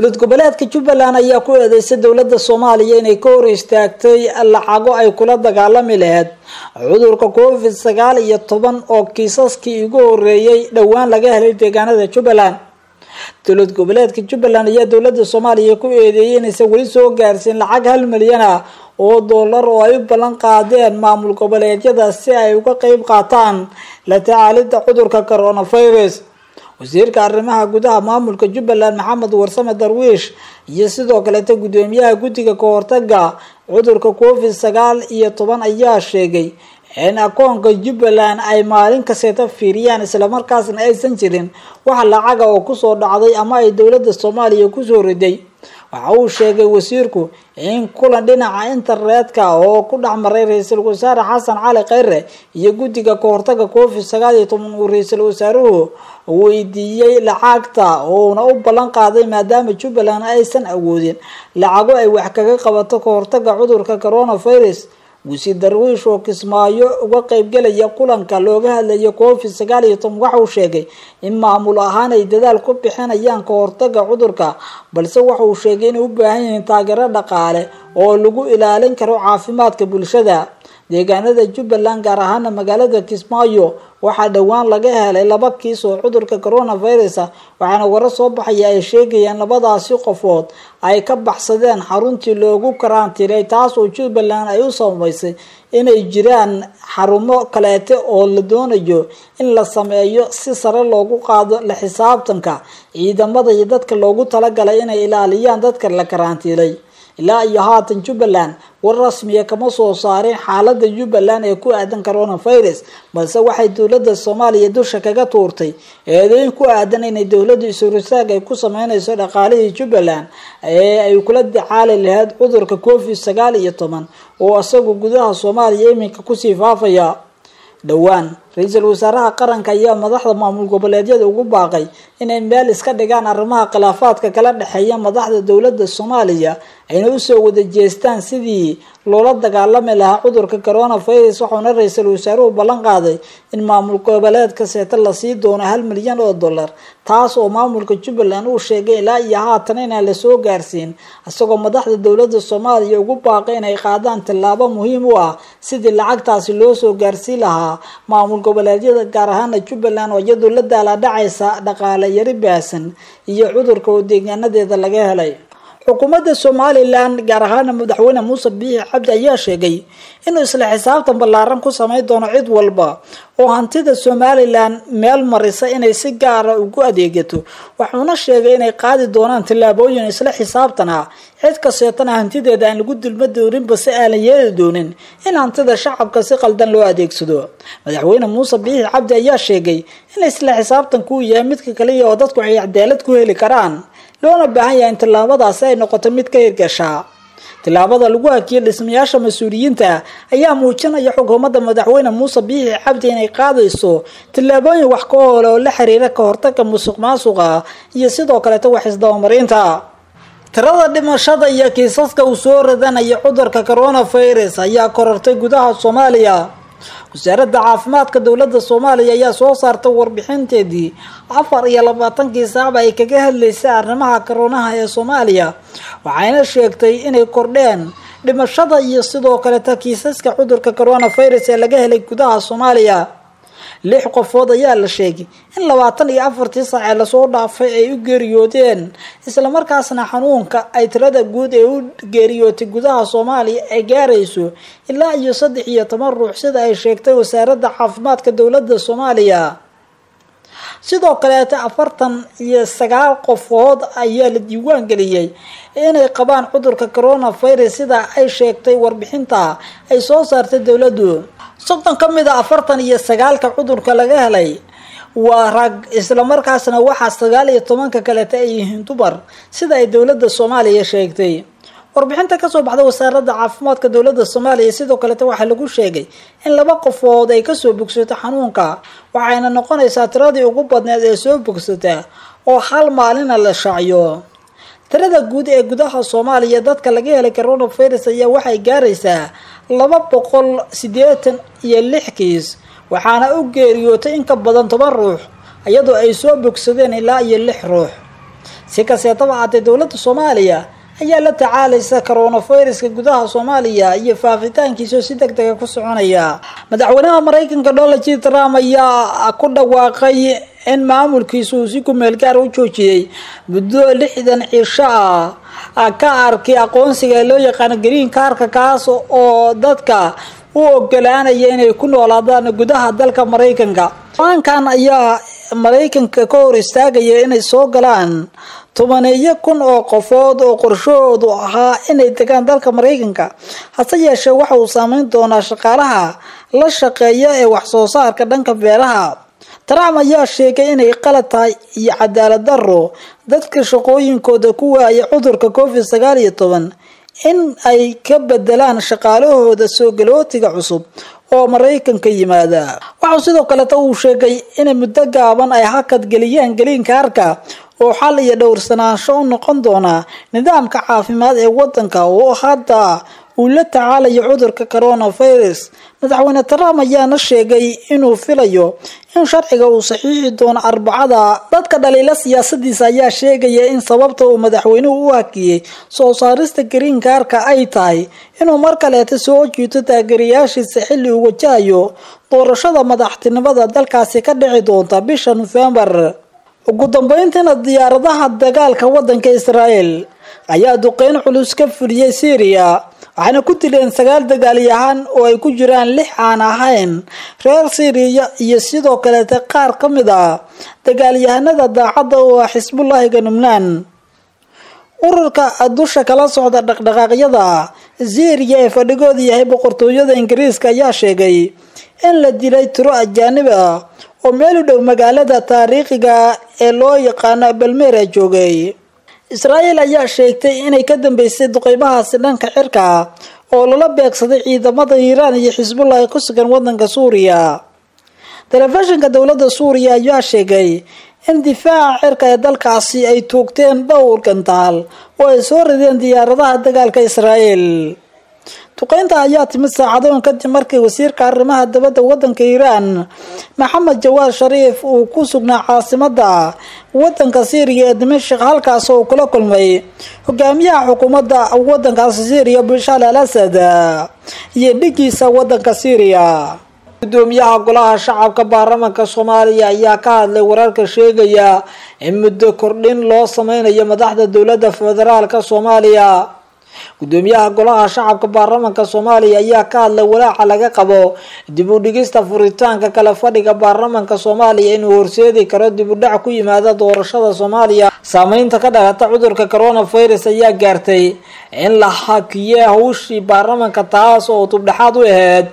dowlad goboleedka jubbaland ayaa ku eedeysay dowladda soomaaliya inay ka hor istaagtay lacago ay kula dagaalami lahayd. Cudurka covid sagaal iyo toban oo kiisaskii ugu horeeyay dhowaan laga helay deegaanada jubbaland dowlad goboleedka jubbaland ayaa dowladda soomaaliya ku eedeeyay inaysan weli soo gaarsiin lacag hal milyan ah oo dollar oo ay u ballan qaadeen maamul goboleedyada si ay uga qeyb qaataan la tacaalida cudurka coronavirus wasiirka arrimaha gudaha maamulka jubbaland maxamed warsame darwiish iyo sidoo kaleeta guddoomiyaha guddiga kahortaga cudurka covid sagaal iyo toban ayaa sheegay in akoonka jubbaland ay maalin kasteeta fiiriyaan islamarkaasna aysan jirin wax lacaga oo ku soo dhacday ama ay dowladda soomaaliya ku soo riday waxa uu sheegay wasiirku in kulan dhinaca internetka oo ku dhex maray ra'iisul wasaare xasan cali kheyre iyo guddiga kahortaga covid sagaal iyo toban uu ra'iisul wasaaruhu weydiiyey lacagta uuna u ballan qaaday maadaama jubbaland aysan awoodin. Lacago ay wax kaga qabato kahortaga cudurka coronavirus wasiir darwiish oo kismaayo uga qeybgelaya kulanka looga hadlayo covid sagaal iyo toban waxa uu sheegay in maamul ahaan ay dadaal ku bixinayaan kahortaga cudurka balse waxa uu sheegay inay u baahan yihiin taageero dhaqaale oo lagu ilaalin karo caafimaadka bulshada deegaanada jubbaland gaar ahaana magaalada kismaayo waxaa dhowaan laga helay laba kiis oo cudurka coronavirus ah waxaana waro soo baxaya ay sheegayaan labadaasi qofood ay ka baxsadeen xaruntii loogu karantiilay taas oo jubbaland ay u sameysay inay jiraan xarumo kaleete oo la doonayo in la sameeyo si sare loogu qaado la xisaabtanka ciidamada iyo dadka loogu talagalay inay ilaaliyaan dadka la karantiilay ilaa iyo haatan jubbaland war rasmiya kama soo saareen xaalada jubbaland ee ku aadan coronavirus balse waxay dowladda soomaaliya dusha kaga tuurtay eedeyn ku aadan inay dowladda isurisaag ay ku sameyneyso dhaqaalihii jubbaland ee ay kula dacaali lahayd cudurka covid sagaal iyo toban oo isagu gudaha soomaaliya iminka ku sii faafaya. Dhowaan ra'iisul wasaaraha qaranka ayaa madaxda maamul goboleedyada ugu baaqay inay meel iska dhigaan arrimaha khilaafaadka kala dhexeeya madaxda dowladda soomaaliya ayna u soo wada jeestaan sidii loola dagaalami lahaa cudurka coronavirus waxauna ra'iisul wasaaruhu ballan qaaday in maamul goboleed kaseeta la sii doono hal milyan oo dollar taas oo maamulka jubbaland uu sheegay ilaa iyo haatan inaan la soo gaarsiin isagoo madaxda dowladda soomaaliya ugu baaqay inay qaadaan tallaabo muhiim u ah sidii lacagtaasi loo soo gaarsiin lahaa maamul goboleedyada gaar ahaana jubbaland oo iyadoo la daalaadhacaysa dhaqaale yari baasan iyo cudurka oo deegaanadeeda laga helay xukuumadda somalilan gaar ahaana madaxweyne muuse biixi cabdi ayaa sheegay inuu isla xisaabtan ballaaran ku sameyn doono cid walba oo hantida somalilan meel marisa inay si gaara ugu adeegato. Wuxuuna sheegay inay qaadi doonaan tallaabooyin isla xisaabtan ah cid kasteetana hantideeda aan lagu dulma dooninba si aan la yeeli doonin in hantida shacabka si qaldan loo adeegsado. Madaxweyne muuse biixi cabdi ayaa sheegay in isla xisaabtanku yahay midka kaliya oo dadku ay cadaalad ku heli karaan loona baahan yahay in tallaabadaasi ay noqoto mid ka hirgashaa tillaabada lagu hakiyay dhismayaasha mas'uuliyiinta ayaa muujinaya xukuumadda madaxweyne muuse biixi cabdi inay qaadayso tallaabooyin wax ka hoole oo la xiriira ka hortaga musuq maasuqa iyo sidoo kaleeta wax isdabamarinta tirada dhimashada iyo kiisaska uu soo radanaya cudurka coronavirus ayaa korortay gudaha soomaaliya wasaaradda caafimaadka dowladda soomaaliya ayaa soo saartay warbixinteedii afar iyo labaatankii saacba ay kaga hadlaysay arrimaha karonaha ee soomaaliya. Waxayna sheegtay inay kordheen dhimashada iyo sidoo kaleta kiisaska cudurka coronavirus ee laga helay gudaha soomaaliya lix qofood ayaa la sheegay. In labaatan iyo afartii saac ee la soo dhaafay ay u geeriyoodeen islamarkaasna xanuunka ay tirada guud ee u geeriyootay gudaha soomaaliya ay gaarayso ilaa iyo saddex iyo toban ruux sida ay sheegtay wasaaradda caafimaadka dowladda soomaaliya. Sidoo kaleeta afartan iyo sagaal qofood ayaa la diiwaan geliyey inay qabaan cudurka coronavirus sida ay sheegtay warbixinta ay soo saartay dowladdu soddon ka mid a afartan iyo sagaalka cudurka laga helay waa rag islamarkaasna waxaa sagaal iyo tobanka kaleeta ay yihiin dumar sida ay dowladda soomaaliya sheegtay. Warbixinta ka soo baxda wasaaradda caafimaadka dowladda soomaaliya sidoo kaleta waxaa lagu sheegay in laba qofood ay ka soo bogsato xanuunka waxayna noqonaysaa tiradii ugu badneed ee soo bogsata oo hal maalina la shaaciyo tirada guud ee gudaha soomaaliya dadka laga helay coronavirus ayaa waxay gaaraysaa laba boqol siddeetan iyo lix kiis waxaana u geeriyootay in ka badan toban ruux iyadoo ay soo bogsadeen ilaa iyo lix ruux. Si kasteetaba haatee dowladda soomaaliya ayaa la tacaalaysa coronaviruska gudaha soomaaliya iyo faafitaankiisao si deg dega ku soconaya. Madaxweynaha maraykanka donald j trump ayaa ku dhawaaqay in maamulkiisa uu si kumeel gaar u joojiyey muddo lixdan cisho ah ka arkay aqoonsiga loo yaqaano green kaarka kaas oo dadka u ogolaanaya inay ku noolaadaan gudaha dalka maraykanka go'aankan ayaa maraykanka ka hor istaagaya inay soo galaan tobaneeyo kun oo qofood oo qorshahoodu ahaa inay degaan dalka maraykanka hase yeeshee waxa uu saameyn doonaa shaqaalaha la shaqeeya ee wax soo saarka dhanka beeraha trump ayaa sheegay inay qalad tahay iyo cadaalad daro dadka shaqooyinkooda ku waayay cudurka covid sagaal iyo toban in ay ka bedelaan shaqaalahooda soo galootiga cusub oo maraykanka yimaada. Waxau sidoo kaleta uu sheegay inay muddo gaaban ay hakad geliyeen geliinkaarka oo xal iyo dhowrsanaansho u noqon doona nidaamka caafimaad ee wadanka oo hadda uu la tacaalayo cudurka coronavirus. Madaxweyne trump ayaana sheegay inuu filayo in sharciga uu saxiixi doono arbacada. Dadka dhaliila siyaasadiisa ayaa sheegaya in sababta uu madaxweynuhu u hakiyey soo saarista green kaarka ay tahay inuu mar kaleeta soo jiito taageerayaashiisa xilli uu wajahayo doorashada madaxtinimada dalkaasi ka dhici doonta bisha nofembar ugu dambeyntiina diyaaradaha dagaalka wadanka israel ayaa duqeyn culus ka fuliyey syria waxayna ku dileen sagaal dagaalyahaan oo ay ku jiraan lix aan ahayn. Reer syriya iyo sidoo kaleeta qaar ka mid a dagaalyahanada daacadda oo ah xisbullaahiga nubnaan ururka dusha kala socda dhaqdhaqaaqyada syriya ee fadhigooda yahay boqortooyada ingiriiska ayaa sheegay in la dilay tiro ajaanib ah oo meel u dhow magaalada taariikhiga ee loo yaqaano balmeera joogay israel ayaa sheegtay inay ka dambeysay duqeymahaasi dhanka cirka oo lala beegsaday ciidamada iiraan iyo xisbullahi ku sugan wadanka suuriya. Telefishinka dowladda suuriya ayaa sheegay in difaaca cirka ee dalkaasi ay tuugteen dhowr gantaal oo ay soo rideen diyaaradaha dagaalka israel duqeynta ayaa timid saacadoon kadib markii wasiirka arrimaha dabadda wadanka iiraan maxamed jawaad shariif uu ku sugnaa caasimada wadanka syriya ee dimashik halkaas oo kula kulmay hogaamiyaha xukuumadda wadankaasi syriya bishaar al asad iyo dhigiisa wadanka syriya gudoomiyaha golaha shacabka baarlamanka soomaaliya ayaa ka hadlay wararka sheegaya in muddo kordhin loo sameynayo madaxda dowladda federaalka soomaaliya gudoomiyaha golaha shacabka baarlamanka soomaaliya ayaa ka hadlay walaaca laga qabo dib u dhigista furitaanka kale fadhiga baarlamanka soomaaliya inuu horseedi karo dib u dhac ku yimaada doorashada soomaaliya. Saameynta ka dhalata cudurka coronavirus ayaa gaartay in la hakiye hawshii baarlamanka taas oo tubdhexaad u ahayd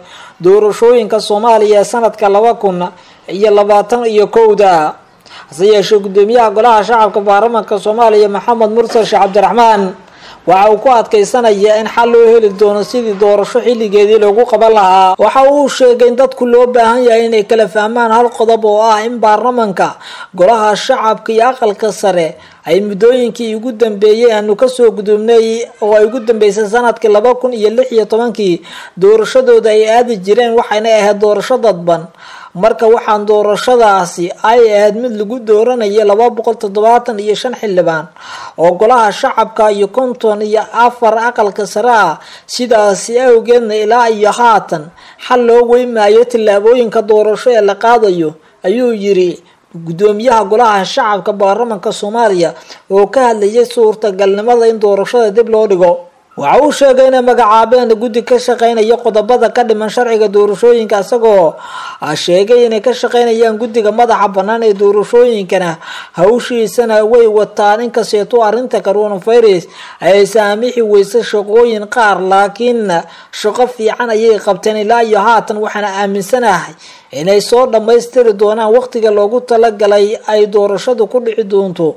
doorashooyinka soomaaliya ee sanadka laba kun iyo labaatan iyo kowda. Hase yeeshee gudoomiyaha golaha shacabka baarlamanka soomaaliya maxamed mursal sheekh cabdiraxmaan waxa uu ku adkeysanaya in xal loo heli doono sidii doorasho xilligeedii loogu qaban lahaa. Waxa uu sheegay in dadku loo baahan yahay inay kala fahmaan hal qodob oo ah in baarlamanka golaha shacabka iyo aqalka sare ay muddooyinkii ugu dambeeyey aanu ka soo gudoobnay oo ay ugu dambeysay sannadkii laba kun iyo lix iyo tobankii. Doorashadooda ay aadi jireen waxayna ahayd doorasho dadban marka waxaan doorashadaasi ay ahayd mid lagu dooranaya laba boqol toddobaatan iyo shan xildhibaan oo golaha shacabka iyo konton iyo afar aqalka sare ah sidaasi awgeedna ilaa iyo haatan xal loo weymaayo tillaabooyinka doorasho ee la qaadayo ayuu yiri gudoomiyaha golaha shacabka baarlamanka soomaaliya oo ka hadlayay suurtagalnimada in doorashada dib loo dhigo waxa uu sheegay inay magacaabeen guddi ka shaqeynaya qodobada ka dhiman sharciga doorashooyinka isagoo sheegay inay ka shaqeynayaan guddiga madaxa bannaan ee doorashooyinkana. Hawshiisana way wataan inkasteeto arrinta coronavirus ay saamixi weysa shaqooyin qaar laakiin shaqo fiican ayay qabteen ilaa iyo haatan waxaana aaminsanahay inay soo dhammaystiri doonaan waqtiga loogu talagalay ay doorashadu ku dhici doonto